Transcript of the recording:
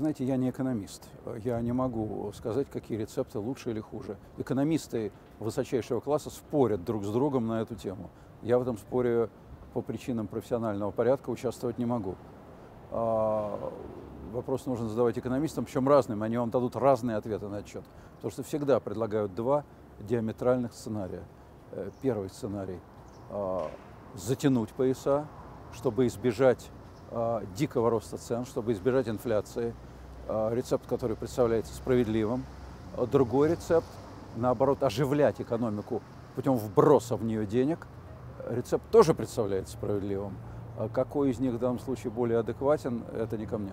Знаете, я не экономист. Я не могу сказать, какие рецепты лучше или хуже. Экономисты высочайшего класса спорят друг с другом на эту тему. Я в этом споре по причинам профессионального порядка участвовать не могу. А, вопрос нужно задавать экономистам, причем разным, они вам дадут разные ответы на отчет. Потому что всегда предлагают два диаметральных сценария. Э, первый сценарий а, – затянуть пояса, чтобы избежать дикого роста цен, чтобы избежать инфляции. Рецепт, который представляется справедливым. Другой рецепт – наоборот, оживлять экономику путем вброса в нее денег. Рецепт тоже представляется справедливым. А какой из них в данном случае более адекватен, это не ко мне.